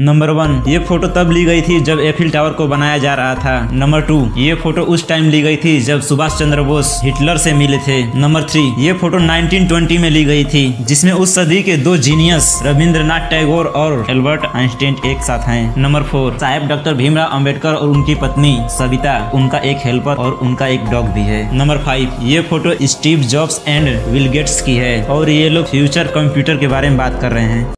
Number one, ये photo तब ली गई थी जब एफिल टावर को बनाया जा रहा था। नंबर टू, ये फ़ोटो उस टाइम ली गई थी जब सुभाष चंद्र बोस हिटलर से मिले थे। नंबर थ्री, ये फ़ोटो 1920 में ली गई थी, जिसमें उस सदी के दो जीनियस, रविंद्रनाथ टैगोर और एल्बर्ट आइंस्टीन एक साथ हैं। नंबर फोर, साहेब डॉक्टर भीमराव अंबेडकर और उनकी पत्नी सविता, उनका एक हेल्पर और उनका एक डॉग भी है। नंबर फाइव, ये photo Steve Jobs and Will Gates की है और ये लोग फ्यूचर कंप्यूटर के बारे में बात कर रहे हैं।